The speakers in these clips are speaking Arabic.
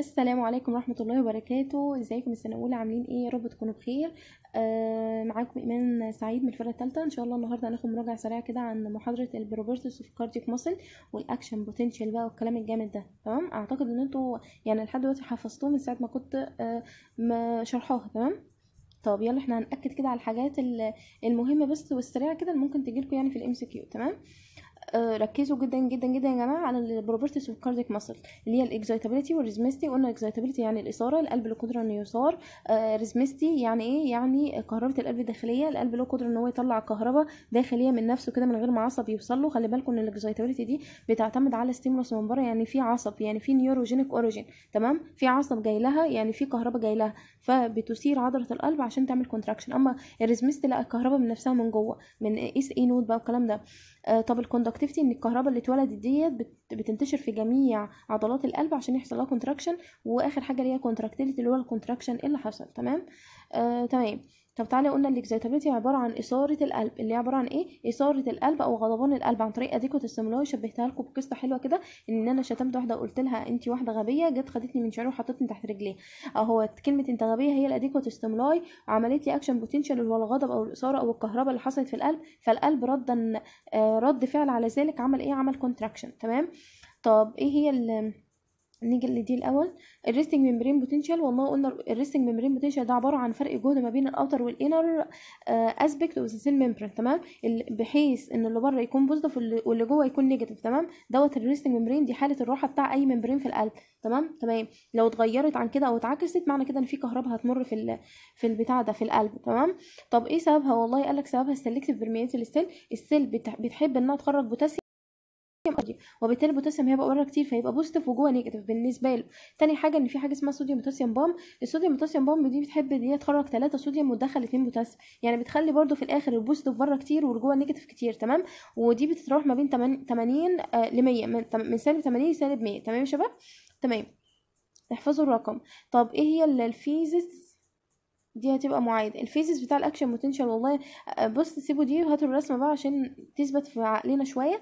السلام عليكم ورحمة الله وبركاته. إزيكم؟ السنة الأولى عاملين إيه؟ يا رب تكونوا بخير. آه معاكم إيمان سعيد من الفرقة التالتة إن شاء الله النهاردة هناخد مراجعة سريعة كده عن محاضرة ال properties of cardiac muscle وال action potential بقى والكلام الجامد ده. تمام؟ أعتقد إن أنتوا يعني لحد دلوقتي حفظتوه من ساعة ما كنت آه شرحوها. تمام؟ طب يلا إحنا هنأكد كده على الحاجات ال- المهمة بس والسريعة كده اللي ممكن تجيلكوا يعني في ال MCQ تمام؟ ركزوا جدا جدا جدا يا جماعة على ال properties of cardiac muscle اللي هي ال excitability وال rhythmicity قلنا ال excitability يعني الإثارة القلب له قدرة إنه يثار. آه rhythmicity يعني إيه؟ يعني كهربة القلب الداخلية القلب له قدرة إن هو يطلع كهرباء داخلية من نفسه كده من غير ما عصب يوصل له. خلي بالكم إن ال excitability دي بتعتمد على stimulus من بره يعني في عصب يعني في neurogenic origin تمام؟ في عصب جاي لها يعني في كهرباء جاي لها فبتثير عضلة القلب عشان تعمل contraction أما ال rhythmicity لا الكهرباء من نفسها من جوه من SA node بقى والكلام ده. آه طب ال conductivity إن الكهرباء اللي اتولدت ديت بت- بتنتشر في جميع عضلات القلب عشان يحصل لها contraction وآخر حاجة اللي هي اللي هو ال contraction اللي حصل تمام؟ آه تمام. طب تعالى قلنا ال excitability عبارة عن إثارة القلب اللي عبارة عن إيه؟ إثارة القلب أو غضبان القلب. عن طريق adequate stimuli شبهتها لكم بقصة حلوة كده إن أنا شتمت واحدة وقلت لها انت واحدة غبية جت خدتني من شعري وحطتني تحت رجليها. اهو كلمة أنت غبية هي ال adequate stimuli عملت لي action potential اللي هو الغضب أو الإثارة أو الكهرباء اللي حصلت في القلب. فالقلب ردا آه، رد فعل على ذلك عمل إيه؟ عمل contraction تمام؟ طب إيه هي ال نيجي لدي الأول. ال resting membrane potential والله قلنا ال resting membrane potential ده عبارة عن فرق جهد ما بين ال outer وال inner aspect of the cell membrane تمام؟ بحيث إن اللي بره يكون positive واللي جوه يكون negative تمام؟ دوت ال resting membrane دي حالة الراحة بتاع أي membrane في القلب تمام؟ تمام. لو اتغيرت عن كده أو اتعكست معنى كده إن في كهرباء هتمر في في البتاع ده في القلب تمام؟ طب إيه سببها؟ والله قال لك سببها ال selective permeability ال cell ال cell بتح- بتحب إنها تخرج بوتاسيوم وبالتالي البوتاسيوم هيبقى بره كتير فيبقى positive وجوه negative بالنسبة له تاني حاجة إن في حاجة اسمها صوديوم بوتاسيوم pump الصوديوم بوتاسيوم pump دي بتحب إن هي تخرج 3 صوديوم وتدخل 2 بوتاسيوم يعني بتخلي برضو في الآخر ال positive بره كتير والجوه negative كتير تمام؟ ودي بتتراوح ما بين 80 ل 100 من سالب 80 لسالب 100 تمام يا شباب؟ تمام. احفظوا الرقم. طب إيه هي ال- ال phases دي هتبقى معايد ال phases بتاع ال action potential والله آه، بص سيبوا دي وهاتوا الرسمة بقى عشان تثبت في عقلنا شوية.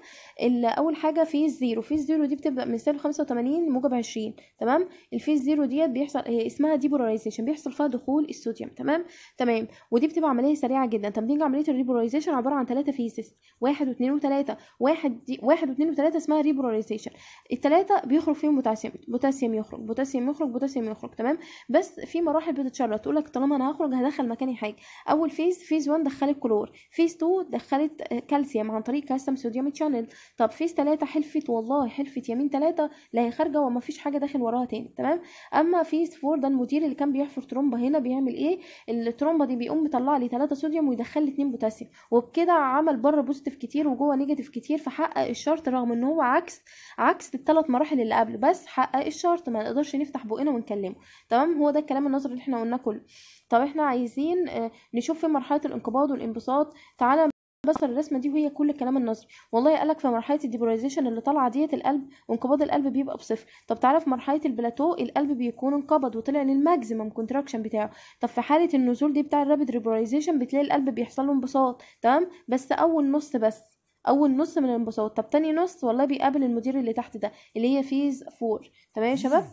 أول حاجة phase zero. phase zero دي بتبدا من سالب 85 موجب 20 تمام؟ ال phase zero ديت بيحصل هي اسمها depolarization بيحصل فيها دخول الصوديوم. تمام؟ تمام. ودي بتبقى عملية سريعة جدا. طب نيجي عملية ال repolarization عبارة عن ثلاثة phases. واحد واثنين وثلاثه واحد دي واحد واثنين وثلاثه اسمها repolarization. الثلاثه بيخرج فيهم بوتاسيوم بوتاسيوم يخرج بوتاسيوم يخرج بوتاسيوم يخرج. تمام؟ بس في مراحل بتتشرط تقول لك طالما أنا هخرج هدخل مكاني حاجة. أول phase phase 1 دخلت كلور. phase 2 دخلت كالسيوم عن طريق calcium sodium channel طب phase 3 حلفت والله حلفت يمين 3 لا هي خارجة وما فيش حاجة داخل وراها تاني. تمام؟ أما phase 4 ده المدير اللي كان بيحفر ترومبه هنا بيعمل إيه؟ الترومبه دي بيقوم مطلع لي 3 صوديوم ويدخل لي 2 بوتاسيوم وبكده عمل بره positive كتير وجوه negative كتير فحقق الشرط رغم إن هو عكس عكس الثلاث مراحل اللي قبل. بس حقق الشرط ما نقدرش نفتح بقنا ونكلمه. تمام؟ هو ده الكلام النظري اللي إحنا قلناه كله. طب إحنا عايزين آه، نشوف في مرحلة الانقباض والانبساط. تعالى بس الرسمة دي وهي كل الكلام النظري. والله قالك في مرحلة ال depolarization اللي طالعة ديت القلب انقباض القلب بيبقى بصفر. طب تعالى في مرحلة البلاتو القلب بيكون انقبض وطلع لل maximum contraction بتاعه. طب في حالة النزول دي بتاع ال rapid repolarization بتلاقي القلب بيحصل له انبساط. تمام؟ بس أول نص بس. أول نص من الانبساط. طب تاني نص والله بيقابل المدير اللي تحت ده اللي هي phase 4 تمام يا شباب؟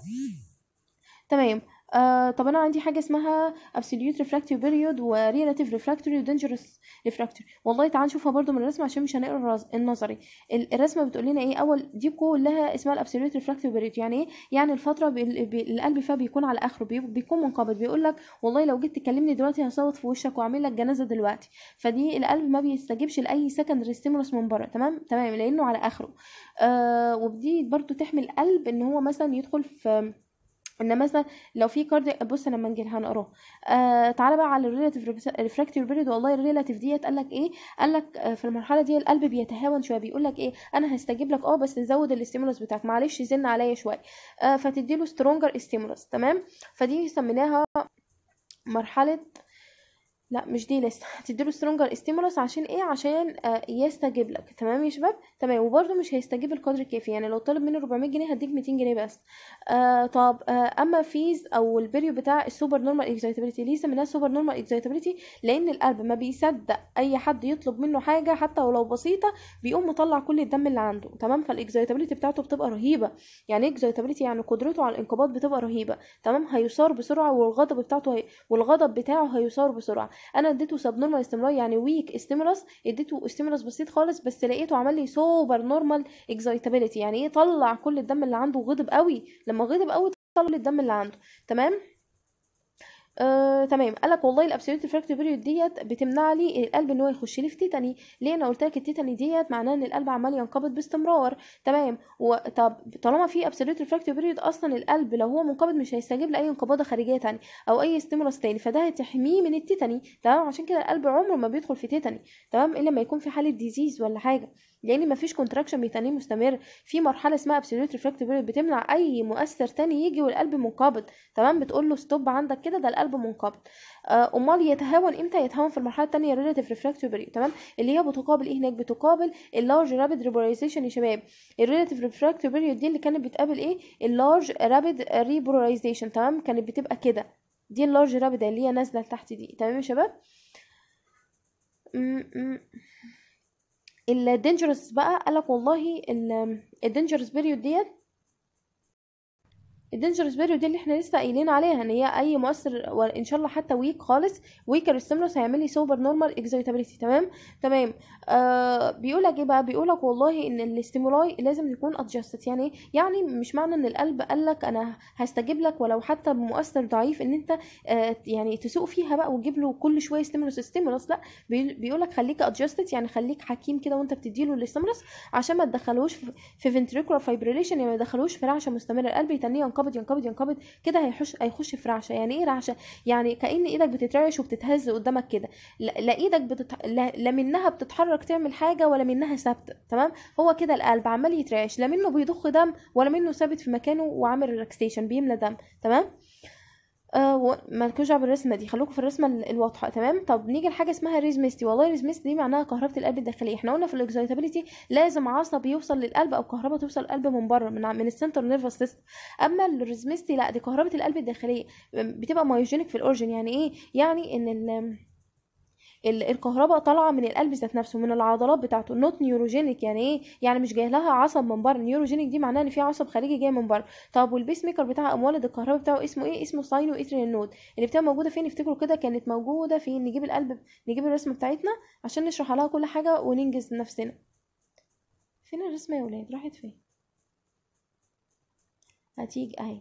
تمام. آه طب أنا عندي حاجة اسمها absolute refractive period و relative refractory و dangerous refractory. والله تعال نشوفها برضو من الرسمه عشان مش هنقرا النظري. ال- الرسمة بتقول لنا إيه؟ أول دي كلها اسمها ال absolute refractive period. يعني إيه؟ يعني الفترة بي بي القلب فيها بيكون على آخره بي بيكون منقبض. بيقول لك والله لو جيت تكلمني دلوقتي هصوت في وشك واعمل لك جنازة دلوقتي. فدي القلب ما بيستجيبش لأي secondary stimulus من بره. تمام؟ تمام. لأنه على آخره. آه وبدي برضو تحمي القلب إن هو مثلا يدخل في إن مثلا لو في cardiac بص لما نجي هنقراه. آه تعالى بقى على ال relative refractive period والله ال relative ديت قال لك إيه؟ قال لك آه في المرحلة دي القلب بيتهاون شوية بيقول لك إيه؟ أنا هستجيب لك آه بس نزود ال stimulus بتاعك. معلش زن عليا شوية. آه فتديله stronger stimulus تمام؟ فدي سميناها مرحلة لا مش دي لسه هتديله stronger stimulus عشان إيه؟ عشان آه يستجيب لك. تمام يا شباب؟ تمام. وبرده مش هيستجيب القدر الكافي. يعني لو طالب منه 400 جنيه هديك 200 جنيه بس. آه طب آه أما phase أو ال period بتاع ال supernormal excitability ليه سميناها supernormal excitability لأن القلب ما بيصدق أي حد يطلب منه حاجة حتى ولو بسيطة بيقوم مطلع كل الدم اللي عنده. تمام؟ فال excitability بتاعته بتبقى رهيبة. يعني excitability يعني قدرته على الانقباض بتبقى رهيبة. تمام؟ هيثار بسرعة والغضب بتاعته هي... والغضب بتاعه هيثار بسرعة. أنا اديته subnormal stimulus يعني weak stimulus اديته stimulus بسيط خالص بس لقيته عمل لي supernormal excitability يعني إيه طلع كل الدم اللي عنده وغضب قوي؟ لما غضب قوي طلع الدم اللي عنده. تمام؟ آه، تمام. قالك والله ال absolute refractory period ديت بتمنع لي القلب إن هو يخش لي في tetany. ليه؟ أنا قلت لك ال tetany ديت معناه إن القلب عمال ينقبض باستمرار. تمام. وطب طالما في absolute refractory period أصلا القلب لو هو منقبض مش هيستجيب لأي انقباضة خارجية تاني أو أي stimulus تاني. فده هتحميه من ال tetany. تمام؟ عشان كده القلب عمره ما بيدخل في tetany. تمام؟ إلا لما يكون في حالة disease ولا حاجة. لأن مفيش contraction maintained مستمر. في مرحلة اسمها absolute refractive period بتمنع أي مؤثر تاني يجي والقلب منقبض. تمام؟ بتقول له stop عندك كده. ده القلب منقبض. آه، أمال يتهاون إمتى؟ يتهاون في المرحلة الثانية relative refractive period تمام؟ اللي هي بتقابل إيه هناك؟ بتقابل ال large rapid repolarization يا شباب. ال relative refractive period دي اللي كانت بتقابل إيه؟ ال large rapid repolarization تمام؟ كانت بتبقى كده. دي ال large rapid اللي هي نازلة لتحت دي تمام يا شباب. ال dangerous بقى قالك والله ال dangerous period ديت ال dangerous period دي اللي إحنا لسه قايلين عليها إن هي أي مؤثر وان شاء الله حتى weak خالص weaker stimulus هيعمل لي supernormal excitability تمام؟ تمام. آه بيقول لك إيه بقى؟ بيقول لك والله إن ال stimuli لازم يكون adjusted يعني يعني مش معنى إن القلب قال لك أنا هستجيب لك ولو حتى بمؤثر ضعيف إن أنت آه يعني تسوق فيها بقى وتجيب له كل شوية stimulus stimulus لا بيقول لك خليك adjusted يعني خليك حكيم كده وأنت بتديله ال stimulus عشان ما تدخلوش في ventricular fibrillation يعني ما يدخلوش في رعشة مستمرة. القلب يتنيه ينقبض ينقبض ينقبض كده هيخش هيخش في رعشة. يعني إيه رعشة؟ يعني كأن إيدك بتترعش وبتتهز قدامك كده. لا إيدك بتت... لا, لا منها بتتحرك تعمل حاجة ولا منها ثابتة تمام؟ هو كده القلب عمال يترعش لا منه بيضخ دم ولا منه ثابت في مكانه وعامل relaxation بيملى دم تمام؟ آه مالكوش دعوة بالرسمة دي. خلوكم في الرسمة الواضحة. تمام؟ طب نيجي لحاجة اسمها rhythmicity والله rhythmicity دي معناها كهربة القلب الداخلية. إحنا قلنا في ال excitability لازم عصب يوصل للقلب أو كهرباء توصل للقلب من بره من من ال central nervous system أما ال rhythmicity لا دي كهربة القلب الداخلية. بتبقى myogenic في ال origin يعني إيه؟ يعني إن الكهرباء طالعة من القلب ذات نفسه من العضلات بتاعته. not neurogenic يعني إيه؟ يعني مش جاي لها عصب من بره. neurogenic دي معناها إن في عصب خارجي جاي من بره. طب وال pacemaker بتاع مولد الكهرباء بتاعه اسمه إيه؟ اسمه sinoatrial node. اللي بتبقى موجودة فين؟ افتكروا كده كانت موجودة فين؟ نجيب القلب نجيب الرسمة بتاعتنا عشان نشرح لها كل حاجة وننجز نفسنا. فين الرسمة يا ولاد؟ راحت فين؟ هتيجي أهي.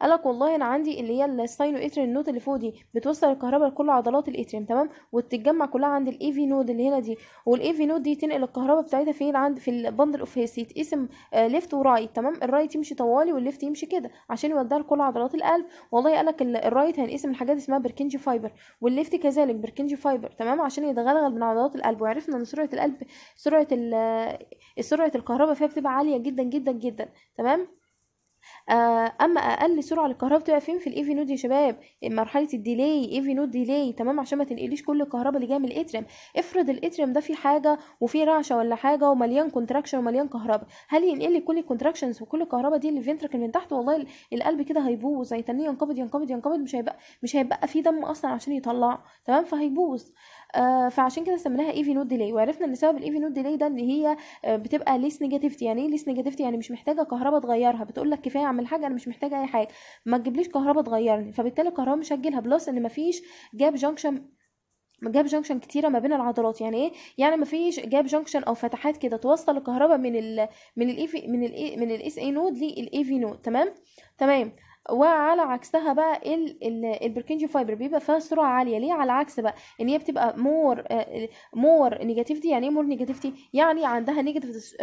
قالك والله أنا عندي اللي هي ال sinoatrial node اللي فوق دي بتوصل الكهرباء لكل عضلات ال atrium تمام؟ وتتجمع كلها عند ال AV node اللي هنا دي. وال AV node دي تنقل الكهرباء بتاعتها فين؟ عند في ال bundle of His يتقسم left و right تمام؟ ال right يمشي طوالي وال left يمشي كده عشان يوديها لكل عضلات القلب والله قالك ال right هينقسم لحاجات اسمها Purkinje fiber وال left كذلك Purkinje fiber تمام؟ عشان يتغلغل من عضلات القلب وعرفنا إن سرعة القلب سرعة سرعة الكهرباء فيها بتبقى عالية جدا جدا جدا تمام؟ آه، أما أقل سرعة للكهرباء بتبقى فين؟ في ال AV node يا شباب. مرحلة ال delay AV node delay تمام عشان ما تنقليش كل الكهرباء اللي جاية من ال atrium افرض ال atrium ده فيه حاجة وفيه رعشة ولا حاجة ومليان contraction ومليان كهرباء. هل ينقل لي كل ال contractions وكل الكهرباء دي لل ventricle من تحت؟ والله القلب كده هيبوظ. هيتنيه ينقبض ينقبض ينقبض. مش هيبقى مش هيبقى فيه دم أصلا عشان يطلع تمام؟ فهيبوظ. آه فعشان كده سميناها AV node delay وعرفنا إن سبب ال AV node delay ده إن هي آه بتبقى less negativity يعني إيه less negativity يعني مش محتاجة كهرباء تغيرها بتقول لك كفاية أعمل حاجة أنا مش محتاجة أي حاجة ما تجيبليش كهرباء تغيرني فبالتالي الكهرباء مش هتجيلها plus إن مفيش gap junction gap junction كتيرة ما بين العضلات يعني إيه؟ يعني مفيش gap junction أو فتحات كده توصل الكهرباء من ال من ال A من ال من ال SA node لل AV node تمام؟ تمام. وعلى عكسها بقى ال Purkinje fiber بيبقى فيها سرعة عالية. ليه؟ على العكس بقى إن هي بتبقى more more negativity يعني إيه more negativity يعني عندها negative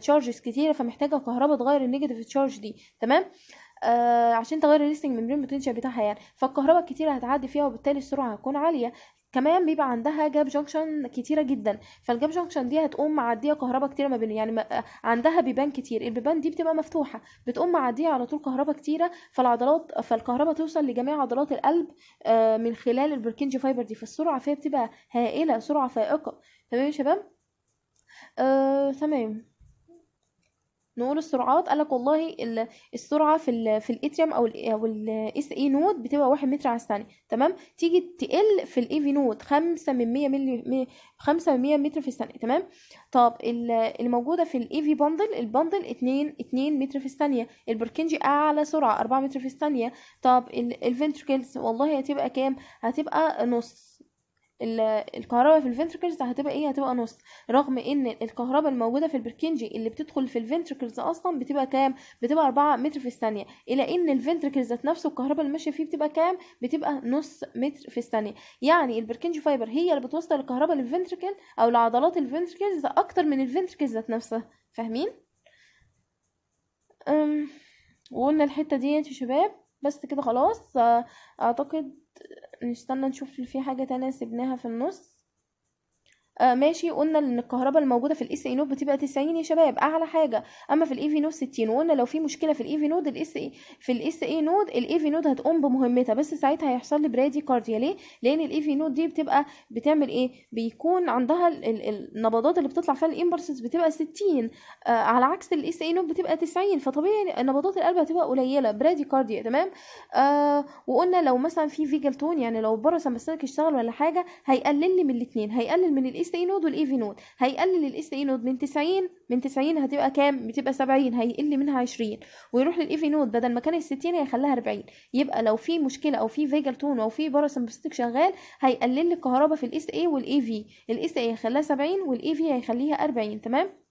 charges كتيرة فمحتاجة كهرباء تغير ال negative charge دي. تمام؟ آه عشان تغير ال resting membrane potential بتاعها يعني. فالكهرباء الكتيرة هتعدي فيها وبالتالي السرعة هتكون عالية. كمان بيبقى عندها gap junction كتيرة جدا. فال gap junction دي هتقوم معدية كهرباء كتيرة ما بين يعني عندها بيبان كتير. البيبان دي بتبقى مفتوحة. بتقوم معدية على طول كهرباء كتيرة. فالعضلات فالكهرباء توصل لجميع عضلات القلب آه، من خلال ال Purkinje fiber دي. فالسرعة فيها بتبقى هائلة سرعة فائقة. تمام يا شباب؟ آه، تمام. نقول السرعات قالك والله ال- السرعة في في ال atrium أو ال أو ال SA node بتبقى واحد متر على الثانية. تمام؟ تيجي تقل في ال AV node خمسة من مية ملي خمسة من مية متر في الثانية. تمام؟ طب ال- اللي موجوده في ال AV bundle ال bundle اتنين اتنين متر في الثانية. ال Purkinje أعلى سرعة أربعة متر في الثانية. طب ال ventricles والله هتبقى كام؟ هتبقى نص. الكهرباء في ال ventricles هتبقى إيه؟ هتبقى نص. رغم ان الكهرباء الموجودة في ال Purkinje اللي بتدخل في ال ventricles أصلا بتبقى كام؟ بتبقى 4 متر في الثانية. إلا إن ال ventricles ذات نفسه الكهرباء اللي ماشية فيه بتبقى كام؟ بتبقى نص متر في الثانية. يعني ال Purkinje fiber هي اللي بتوصل الكهرباء لل ventricle أو لعضلات ال ventricles أكتر من ال ventricles ذات نفسها. فاهمين؟ وقلنا الحتة ديت يا شباب. بس كده خلاص آه، أعتقد نستنى نشوف في حاجة تانية سيبناها في النص. آه ماشي. قلنا إن الكهرباء الموجودة في ال SA node بتبقى 90 يا شباب أعلى حاجة. أما في ال AV node 60 وقلنا لو في مشكلة في ال AV node ال SA في ال SA node ال AV node هتقوم بمهمتها. بس ساعتها هيحصل لي bradycardia. ليه؟ لأن ال AV node دي بتبقى بتعمل إيه؟ بيكون عندها ال- ال- النبضات اللي بتطلع فيها ال impulses بتبقى 60 آه على عكس ال SA node بتبقى 90 فطبيعي نبضات القلب هتبقى قليلة. bradycardia تمام؟ آه وقلنا لو مثلا في vagal tone يعني لو ال parasympathetic اشتغل ولا حاجة هيقلل لي من الاثنين هيقلل من ال SA node وال AV node. هيقلل ال SA node من 90 من 90 هتبقى كام؟ بتبقى 70 هيقل منها 20 ويروح لل AV node بدل ما كان ال 60 هيخليها 40 يبقى لو في مشكلة أو في vagal tone أو في parasympathetic شغال هيقلل لي الكهرباء في ال SA وال AV. ال SA هيخليها 70 وال AV هيخليها 40 تمام؟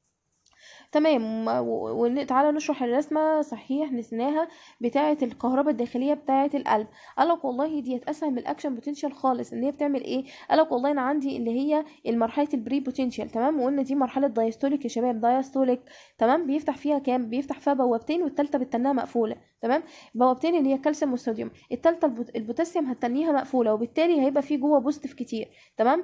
تمام. وتعالى نشرح الرسمة صحيح نسيناها بتاعة الكهرباء الداخلية بتاعة القلب. قالك والله ديت أسهل من ال action potential خالص. إن هي بتعمل إيه؟ قالك والله أنا عندي اللي هي المرحلة ال pre potential تمام؟ وقلنا دي مرحلة diastolic يا شباب diastolic تمام؟ بيفتح فيها كام؟ بيفتح فيها بوابتين والتالتة بتنها مقفولة تمام؟ بوابتين اللي هي الكالسيوم والصوديوم التالتة البوت- البوتاسيوم هتنيها مقفولة وبالتالي هيبقى في جوه positive كتير تمام؟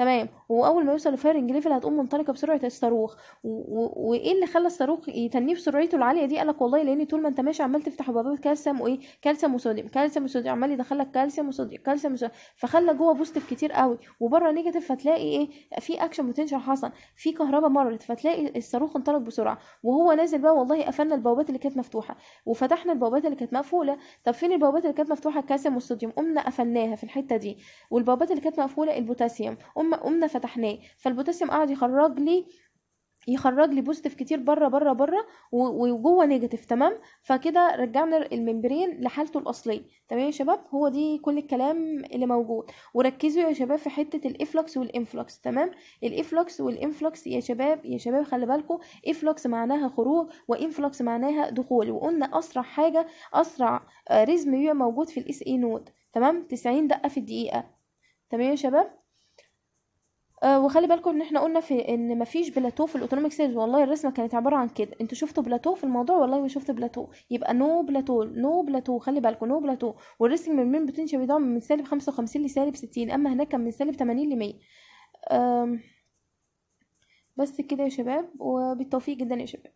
تمام. وأول ما يوصل ل firing level هتقوم منطلقة بسرعة الصاروخ. وإيه اللي خلى الصاروخ يتنيه بسرعته العالية دي؟ قالك والله لأن طول ما أنت ماشي عمال تفتح بوابات كالسيوم وإيه؟ كالسيوم وصوديوم. كالسيوم وصوديوم. عمال يدخلك كالسيوم وصوديوم. كالسيوم وصوديوم. فخلى جوه positive كتير قوي. وبره negative فتلاقي إيه؟ في action potential حصل. في كهرباء مرت فتلاقي الصاروخ انطلق بسرعة. وهو نازل بقى والله قفلنا البوابات اللي كانت مفتوحة. وفتحنا البوابات اللي كانت مقفولة. طب فين البوابات اللي كانت مفتوحة؟ الكالسيوم والصوديوم. قمنا قفلناها في الحتة دي. والبوابات اللي كانت مقفولة البوتاسيوم. قمنا قمنا فتحناه. فالبوتاسيوم قعد يخرج لي يخرج لي positive كتير بره بره بره وجوه negative تمام؟ فكده رجعنا ال membrane لحالته الأصلية. تمام يا شباب؟ هو دي كل الكلام اللي موجود. وركزوا يا شباب في حتة ال efflux وال influx تمام؟ ال efflux وال influx يا شباب يا شباب خلي بالكم efflux معناها خروج و influx معناها دخول. وقلنا أسرع حاجة أسرع آه، rhythm بيبقى موجود في ال SA node تمام؟ 90 دقة في الدقيقة. تمام يا شباب؟ آه وخلي بالكم ان إحنا قلنا في ان مفيش بلاتو في ال autonomic cells والله الرسمة كانت عبارة عن كده. أنتوا شفتوا بلاتو في الموضوع؟ والله ما شفت بلاتو. يبقى no plateau no plateau. خلي بالكم no plateau. وال resting membrane potential بيضم من سالب 55 لسالب 60 اما هناك كان من سالب 80 ل 100 آم، بس كده يا شباب وبالتوفيق جدا يا شباب.